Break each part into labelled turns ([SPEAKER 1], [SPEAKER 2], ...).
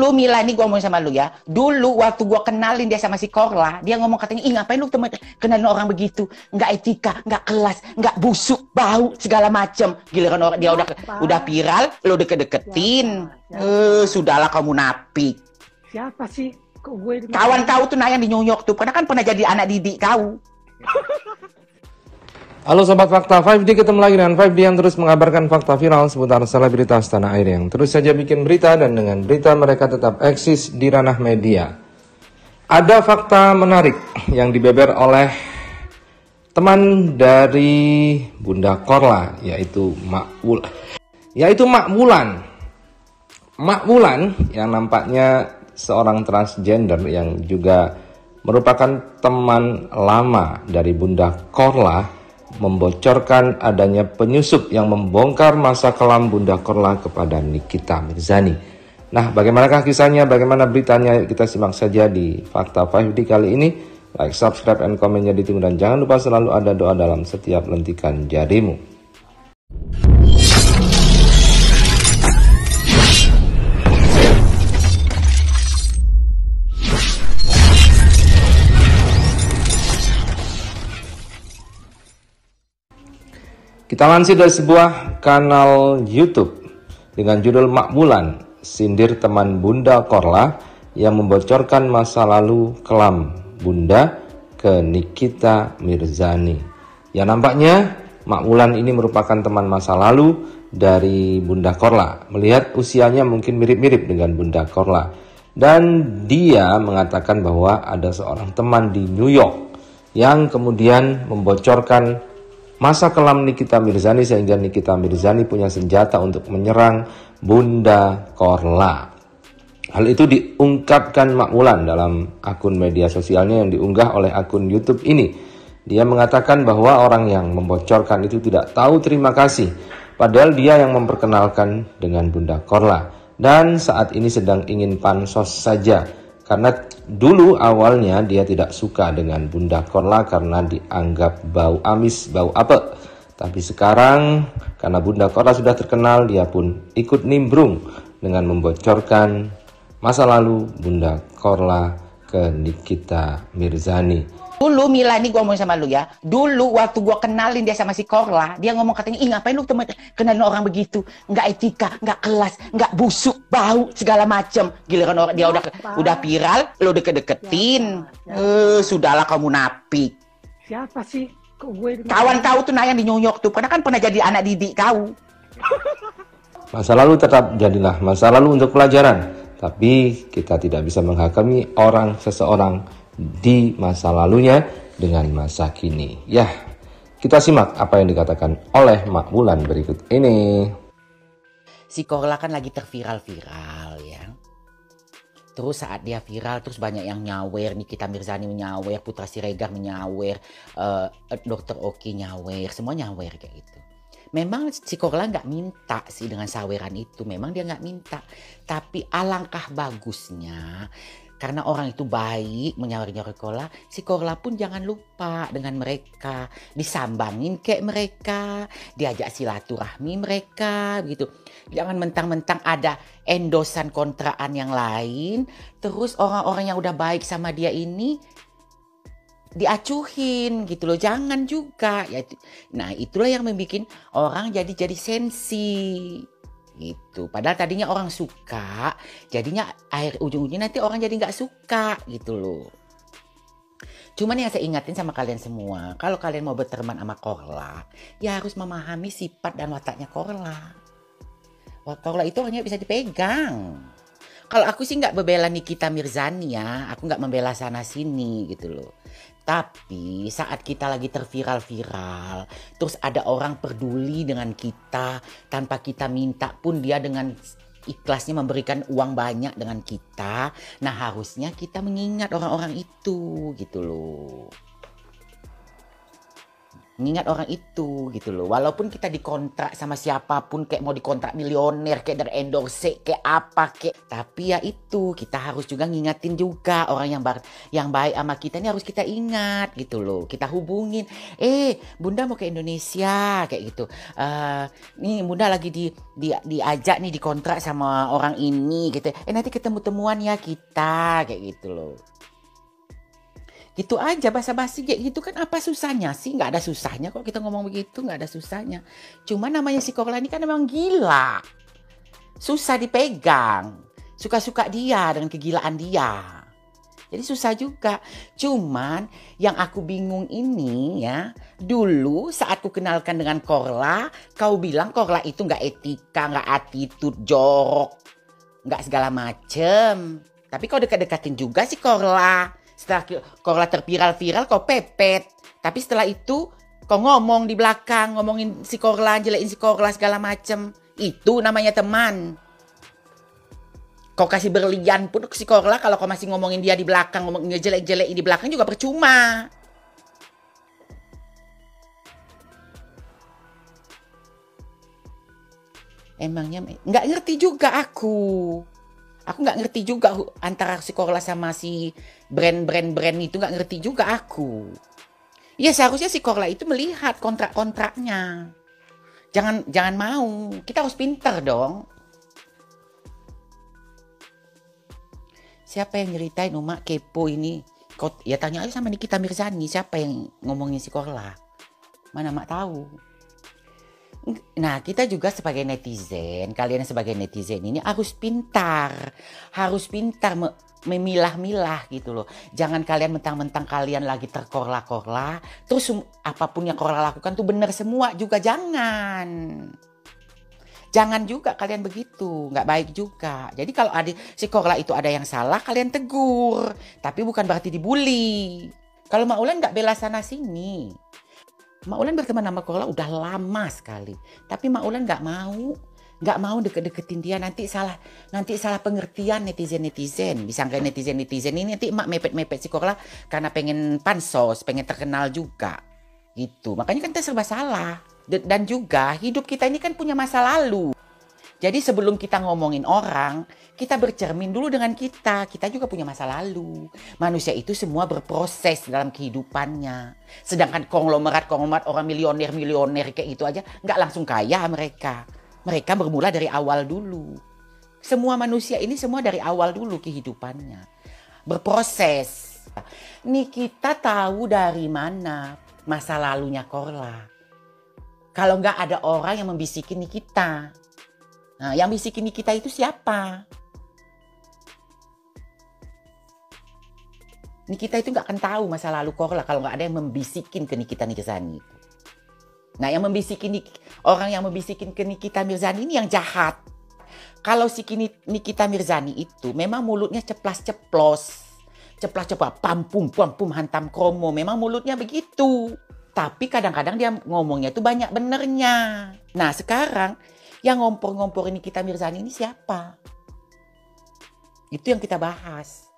[SPEAKER 1] Dulu Mila ini gue ngomong sama lu ya. Dulu waktu gue kenalin dia sama si Korla, dia ngomong katanya, ih ngapain lu temen kenalin orang begitu? Nggak etika, nggak kelas, nggak busuk, bau, segala macem. Giliran orang dia udah udah viral, lu deket-deketin. Eh, sudahlah kamu napi.
[SPEAKER 2] Siapa sih? Gue
[SPEAKER 1] Kawan kau tuh nah yang di New York tuh, karena kan pernah jadi anak didik kau.
[SPEAKER 3] Halo Sobat Fakta 5D ketemu lagi dengan 5D yang terus mengabarkan fakta viral seputar selebritas tanah air yang terus saja bikin berita dan dengan berita mereka tetap eksis di ranah media. Ada fakta menarik yang dibeber oleh teman dari Bunda Korla yaitu Mak Wul yaitu Mak Wulan. Mak Wulan yang nampaknya seorang transgender yang juga merupakan teman lama dari Bunda Korla membocorkan adanya penyusup yang membongkar masa kelam Bunda Korla kepada Nikita Mirzani. Nah, bagaimanakah kisahnya, bagaimana beritanya, kita simak saja di Fakta 5D kali ini. Like, subscribe, and komennya ditunggu dan jangan lupa selalu ada doa dalam setiap lentikan jarimu. Kita lansir dari sebuah kanal YouTube dengan judul Makbulan, sindir teman Bunda Korla yang membocorkan masa lalu kelam Bunda ke Nikita Mirzani. Ya nampaknya Makbulan ini merupakan teman masa lalu dari Bunda Korla. Melihat usianya mungkin mirip-mirip dengan Bunda Korla. Dan dia mengatakan bahwa ada seorang teman di New York yang kemudian membocorkan masa kelam Nikita Mirzani sehingga Nikita Mirzani punya senjata untuk menyerang Bunda Korla. Hal itu diungkapkan Makmulan dalam akun media sosialnya yang diunggah oleh akun YouTube ini. Dia mengatakan bahwa orang yang membocorkan itu tidak tahu terima kasih, padahal dia yang memperkenalkan dengan Bunda Korla dan saat ini sedang ingin pansos saja karena dulu awalnya dia tidak suka dengan Bunda Korla karena dianggap bau amis, bau apa. Tapi sekarang karena Bunda Korla sudah terkenal, dia pun ikut nimbrung dengan membocorkan masa lalu Bunda Korla ke Nikita Mirzani.
[SPEAKER 1] Dulu Mila ini gue ngomong sama lu ya. Dulu waktu gue kenalin dia sama si Korla, dia ngomong katanya, ih ngapain lu temen kenalin orang begitu? Nggak etika, nggak kelas, nggak busuk, bau, segala macem. Giliran orang dia udah udah viral, lu deket-deketin. Eh, sudahlah kamu napi.
[SPEAKER 2] Siapa sih? Kok gue
[SPEAKER 1] Kawan kau tuh yang di New York tuh, karena kan pernah jadi anak didik kau.
[SPEAKER 3] Masa lalu tetap jadilah masa lalu untuk pelajaran. Tapi kita tidak bisa menghakimi orang seseorang di masa lalunya dengan masa kini. Ya, kita simak apa yang dikatakan oleh Mak Bulan berikut ini.
[SPEAKER 1] Si Korla kan lagi terviral-viral ya. Terus saat dia viral, terus banyak yang nyawer, Nikita Mirzani menyawer, Putra Siregar menyawer, uh, Dokter Oki nyawer, semua nyawer kayak gitu. Memang si Korla nggak minta sih dengan saweran itu, memang dia nggak minta. Tapi alangkah bagusnya karena orang itu baik menyawari-nyawari Korla, si Korla pun jangan lupa dengan mereka. Disambangin kayak mereka, diajak silaturahmi mereka gitu. Jangan mentang-mentang ada endosan kontraan yang lain, terus orang-orang yang udah baik sama dia ini diacuhin gitu loh jangan juga ya nah itulah yang membuat orang jadi jadi sensi gitu. Padahal tadinya orang suka, jadinya akhir ujung-ujungnya nanti orang jadi nggak suka gitu loh. Cuman yang saya ingatin sama kalian semua, kalau kalian mau berteman sama Korla, ya harus memahami sifat dan wataknya Korla. Wah, Korla itu hanya bisa dipegang. Kalau aku sih nggak membela Nikita Mirzani ya, aku nggak membela sana sini gitu loh. Tapi saat kita lagi terviral-viral, terus ada orang peduli dengan kita tanpa kita minta pun dia dengan ikhlasnya memberikan uang banyak dengan kita. Nah harusnya kita mengingat orang-orang itu gitu loh. Ngingat orang itu gitu loh. Walaupun kita dikontrak sama siapa pun kayak mau dikontrak milioner kayak dari endorse kayak apa kayak tapi ya itu kita harus juga ngingatin juga orang yang bar yang baik sama kita ini harus kita ingat gitu loh. Kita hubungin, "Eh, Bunda mau ke Indonesia." kayak gitu. Eh, nih Bunda lagi di, di diajak nih dikontrak sama orang ini gitu. Eh nanti ketemu temuan ya kita kayak gitu loh. Gitu aja basa-basi kayak gitu kan apa susahnya sih? Nggak ada susahnya kok kita ngomong begitu, nggak ada susahnya. Cuma namanya si Korla ini kan memang gila. Susah dipegang. Suka-suka dia dengan kegilaan dia. Jadi susah juga. Cuman yang aku bingung ini ya, dulu saat ku kenalkan dengan Korla, kau bilang Korla itu nggak etika, nggak attitude, jorok, nggak segala macem. Tapi kau dekat-dekatin juga si Korla. Setelah Korla terviral-viral kau pepet. Tapi setelah itu kau ngomong di belakang, ngomongin si Korla, jelekin si Korla segala macem. Itu namanya teman. Kau kasih berlian pun si Korla kalau kau masih ngomongin dia di belakang, ngomong ngejelek-jelekin di belakang juga percuma. Emangnya nggak ngerti juga aku. Aku nggak ngerti juga antara si Korla sama si brand-brand-brand itu nggak ngerti juga aku. Ya seharusnya si Korla itu melihat kontrak-kontraknya. Jangan jangan mau. Kita harus pinter dong. Siapa yang nyeritain Uma kepo ini? Kau, ya tanya aja sama Nikita Mirzani. Siapa yang ngomongin si Korla? Mana mak tahu. Nah, kita juga sebagai netizen, kalian sebagai netizen ini harus pintar. Harus pintar memilah-milah gitu loh. Jangan kalian mentang-mentang kalian lagi terkorla-korla, terus apa pun yang korla lakukan tuh benar semua juga jangan. Jangan juga kalian begitu, nggak baik juga. Jadi kalau ada si korla itu ada yang salah, kalian tegur. Tapi bukan berarti dibully. Kalau Maulan nggak bela sana sini. Maulan berteman sama Korla udah lama sekali. Tapi Maulan nggak mau, nggak mau deket-deketin dia nanti salah nanti salah pengertian netizen netizen bisa nggak netizen netizen ini nanti emak mepet mepet si Korla karena pengen pansos pengen terkenal juga gitu makanya kan kita serba salah dan juga hidup kita ini kan punya masa lalu jadi sebelum kita ngomongin orang, kita bercermin dulu dengan kita. Kita juga punya masa lalu. Manusia itu semua berproses dalam kehidupannya. Sedangkan konglomerat-konglomerat orang milioner-milioner kayak gitu aja nggak langsung kaya mereka. Mereka bermula dari awal dulu. Semua manusia ini semua dari awal dulu kehidupannya. Berproses. Nih kita tahu dari mana masa lalunya Korla. Kalau nggak ada orang yang membisikin nih kita. Nah, yang bisikin kita itu siapa? Nikita itu nggak akan tahu masa lalu Korla kalau nggak ada yang membisikin ke Nikita Mirzani. Nah, yang membisikin orang yang membisikin ke Nikita Mirzani ini yang jahat. Kalau si Nikita Mirzani itu memang mulutnya ceplas-ceplos. Ceplas-ceplos, pampum, pampum, hantam kromo. Memang mulutnya begitu. Tapi kadang-kadang dia ngomongnya itu banyak benernya. Nah, sekarang yang ngompor-ngompor ini kita Mirzani ini siapa? Itu yang kita bahas.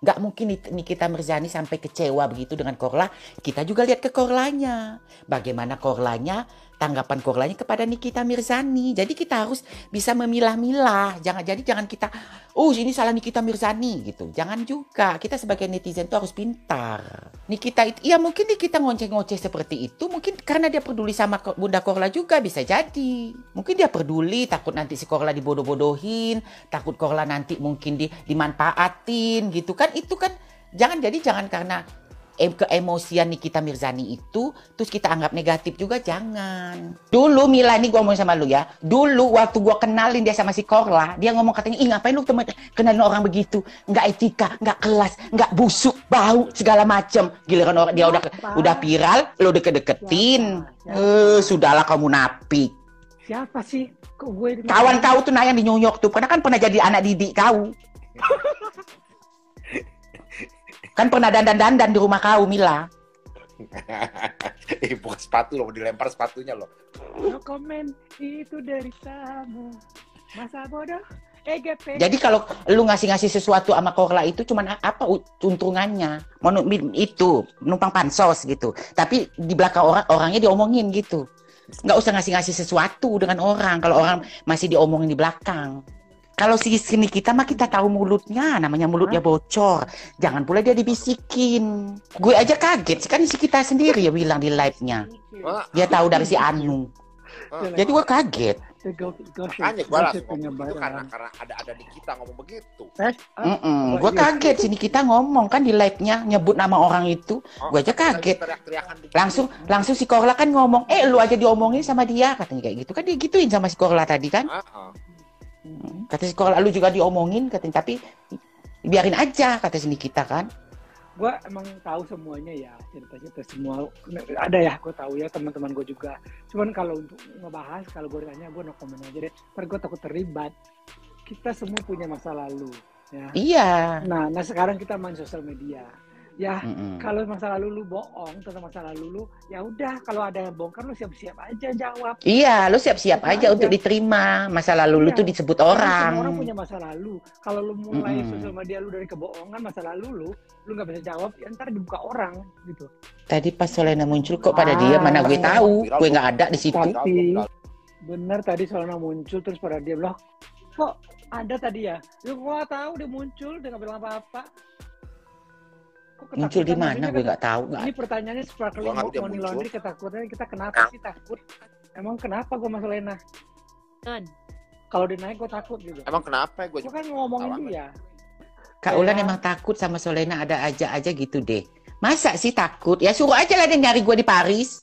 [SPEAKER 1] Gak mungkin Nikita Mirzani sampai kecewa begitu dengan Korla. Kita juga lihat ke Korlanya. Bagaimana Korlanya, tanggapan Korlanya kepada Nikita Mirzani. Jadi kita harus bisa memilah-milah. Jangan jadi jangan kita, oh ini salah Nikita Mirzani gitu. Jangan juga. Kita sebagai netizen itu harus pintar. Nikita itu, ya mungkin Nikita ngoceh-ngoceh seperti itu. Mungkin karena dia peduli sama Bunda Korla juga bisa jadi. Mungkin dia peduli, takut nanti si Korla dibodoh-bodohin. Takut Korla nanti mungkin di, dimanfaatin gitu kan. Itu kan jangan jadi jangan karena keemosian Nikita Mirzani itu terus kita anggap negatif juga jangan. Dulu Mila ini gue ngomong sama lu ya. Dulu waktu gue kenalin dia sama si Korla, dia ngomong katanya, "Ih, ngapain lu temen kenalin orang begitu? Nggak etika, nggak kelas, nggak busuk, bau segala macem." Giliran orang dia udah udah viral, lu deket-deketin. Eh, sudahlah kamu napik.
[SPEAKER 2] Siapa sih? Kok gue
[SPEAKER 1] Kawan kau tuh nanya di New York tuh, karena kan pernah jadi anak didik kau. Kan pernah dandan-dandan di rumah kau, Mila.
[SPEAKER 4] eh, bukan sepatu loh, dilempar sepatunya loh.
[SPEAKER 2] No komen, itu dari kamu. Masa bodoh EGP.
[SPEAKER 1] Jadi kalau lu ngasih-ngasih sesuatu sama Korla itu cuman apa untungannya? Mau itu numpang pansos gitu. Tapi di belakang orang orangnya diomongin gitu. Nggak usah ngasih-ngasih sesuatu dengan orang kalau orang masih diomongin di belakang. Kalau si sini kita mah kita tahu mulutnya, namanya mulutnya bocor. Jangan pula dia dibisikin. Gue aja kaget, kan si kita sendiri ya bilang di live-nya. Dia tahu dari si Anu. Jadi gue kaget.
[SPEAKER 4] Makanya gue langsung ngomong itu karena karena ada ada di kita ngomong begitu.
[SPEAKER 2] Eh, ah,
[SPEAKER 1] Mm-mm.
[SPEAKER 2] oh,
[SPEAKER 1] Gue kaget sini kita ngomong kan di live-nya nyebut nama orang itu.
[SPEAKER 4] Oh,
[SPEAKER 1] Gua aja kaget. Langsung langsung si Korla kan ngomong, "Eh, lu aja diomongin sama dia." Katanya kayak gitu. Kan dia gituin sama si Korla tadi kan.
[SPEAKER 4] Ah, ah.
[SPEAKER 1] Mm. Kata si Korla lu juga diomongin katanya, tapi biarin aja kata sini kita kan.
[SPEAKER 2] gue emang tahu semuanya ya cerita-cerita semua ada ya gue tahu ya teman-teman gue juga cuman kalau untuk ngebahas kalau gue tanya gue no comment aja deh ntar gue takut terlibat kita semua punya masa lalu ya
[SPEAKER 1] Iya.
[SPEAKER 2] nah nah sekarang kita main sosial media ya
[SPEAKER 1] Mm-mm.
[SPEAKER 2] kalau masa lalu lu bohong tentang masa lalu lu ya udah kalau ada yang bongkar lu siap-siap aja jawab
[SPEAKER 1] Iya, lu siap-siap
[SPEAKER 2] Siap
[SPEAKER 1] aja
[SPEAKER 2] aja.
[SPEAKER 1] untuk diterima. Masa lalu lu
[SPEAKER 2] Iya.
[SPEAKER 1] tuh disebut
[SPEAKER 2] Karena
[SPEAKER 1] orang.
[SPEAKER 2] semua orang punya masa lalu kalau lu mulai
[SPEAKER 1] Mm-mm.
[SPEAKER 2] sosial media lu dari kebohongan masa lalu lu lu nggak bisa jawab ya ntar dibuka orang gitu
[SPEAKER 1] Tadi pas Solena muncul kok pada
[SPEAKER 2] Ah.
[SPEAKER 1] dia mana gue tahu.
[SPEAKER 4] Viral,
[SPEAKER 1] Gue nggak ada di situ.
[SPEAKER 2] Tapi bener tadi soalnya muncul terus pada dia bilang kok ada tadi ya? Ya gua tahu dia muncul dia nggak bilang apa-apa
[SPEAKER 1] muncul di mana? gue nggak tahu nggak
[SPEAKER 2] ini pertanyaannya sparkling money laundry ketakutan kita kenapa sih takut? Emang kenapa gue masuk Lena?
[SPEAKER 5] Kan
[SPEAKER 2] kalau dia naik gue takut juga.
[SPEAKER 4] Emang kenapa gue
[SPEAKER 2] gue kan ngomongin dia.
[SPEAKER 1] Kak Ulan
[SPEAKER 2] iya.
[SPEAKER 1] emang takut sama Solena ada aja aja gitu deh. Masa sih takut? Ya suruh aja lah dia nyari gue di Paris.